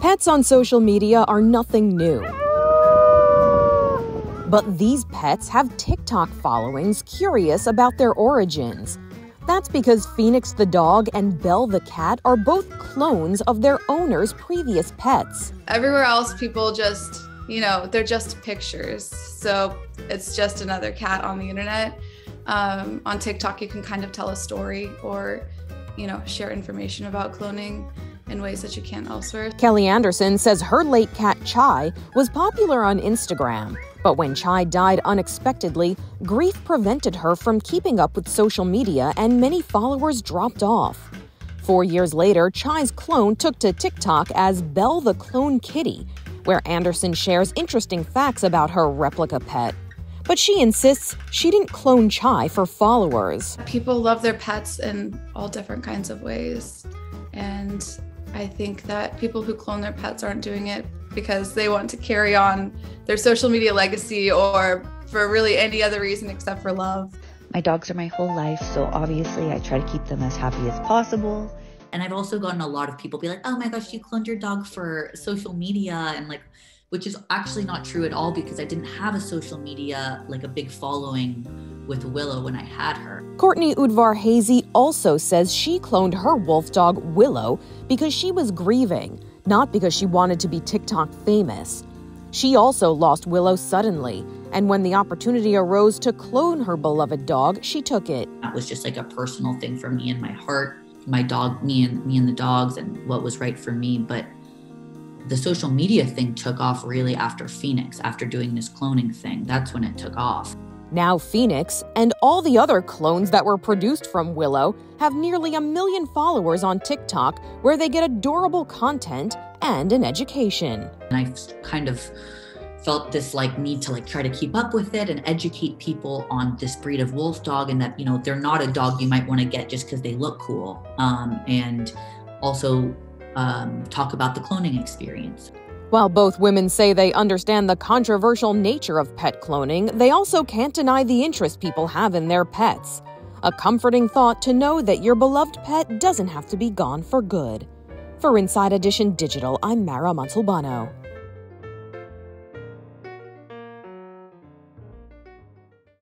Pets on social media are nothing new. But these pets have TikTok followings curious about their origins. That's because Phoenix the dog and Belle the cat are both clones of their owner's previous pets. Everywhere else, people just, you know, they're just pictures. So it's just another cat on the internet. Um, on TikTok, you can kind of tell a story or, you know, share information about cloning in ways that you can't elsewhere. Kelly Anderson says her late cat Chai was popular on Instagram, but when Chai died unexpectedly, grief prevented her from keeping up with social media and many followers dropped off. Four years later, Chai's clone took to TikTok as Belle the Clone Kitty, where Anderson shares interesting facts about her replica pet. But she insists she didn't clone Chai for followers. People love their pets in all different kinds of ways. And I think that people who clone their pets aren't doing it because they want to carry on their social media legacy or for really any other reason except for love. My dogs are my whole life, so obviously I try to keep them as happy as possible. And I've also gotten a lot of people be like, oh my gosh, you cloned your dog for social media. And like, which is actually not true at all because I didn't have a social media, like a big following with Willow when I had her. Courtney Udvar Hazy also says she cloned her wolf dog Willow because she was grieving, not because she wanted to be TikTok famous. She also lost Willow suddenly, and when the opportunity arose to clone her beloved dog, she took it. That was just like a personal thing for me and my heart, my dog, me and me and the dogs, and what was right for me. But the social media thing took off really after Phoenix, after doing this cloning thing. That's when it took off. Now, Phoenix and all the other clones that were produced from Willow have nearly a million followers on TikTok where they get adorable content and an education. And I kind of felt this like need to like try to keep up with it and educate people on this breed of wolf dog and that you know they're not a dog you might want to get just because they look cool um, and also um, talk about the cloning experience while both women say they understand the controversial nature of pet cloning, they also can't deny the interest people have in their pets. A comforting thought to know that your beloved pet doesn't have to be gone for good. For Inside Edition Digital, I'm Mara Montalbano.